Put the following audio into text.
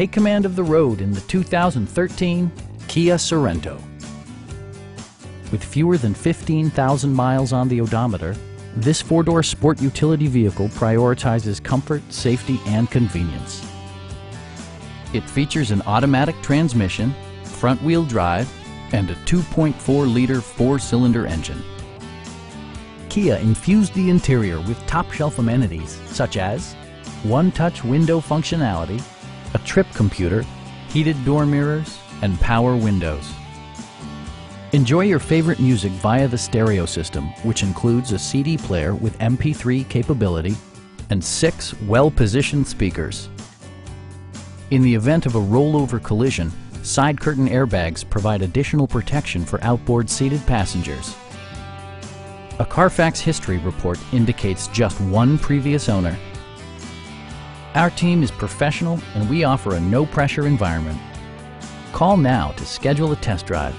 take command of the road in the 2013 Kia Sorento. With fewer than 15,000 miles on the odometer, this four-door sport utility vehicle prioritizes comfort, safety, and convenience. It features an automatic transmission, front-wheel drive, and a 2.4-liter four-cylinder engine. Kia infused the interior with top-shelf amenities such as one-touch window functionality, a trip computer, heated door mirrors, and power windows. Enjoy your favorite music via the stereo system, which includes a CD player with MP3 capability and six well-positioned speakers. In the event of a rollover collision, side curtain airbags provide additional protection for outboard seated passengers. A Carfax history report indicates just one previous owner. Our team is professional and we offer a no-pressure environment. Call now to schedule a test drive.